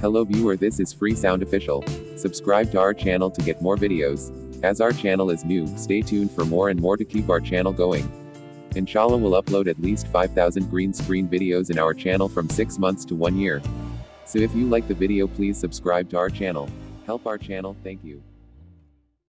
Hello viewer this is Free Sound Official. Subscribe to our channel to get more videos. As our channel is new, stay tuned for more and more to keep our channel going. Inshallah will upload at least 5000 green screen videos in our channel from 6 months to 1 year. So if you like the video please subscribe to our channel. Help our channel, thank you.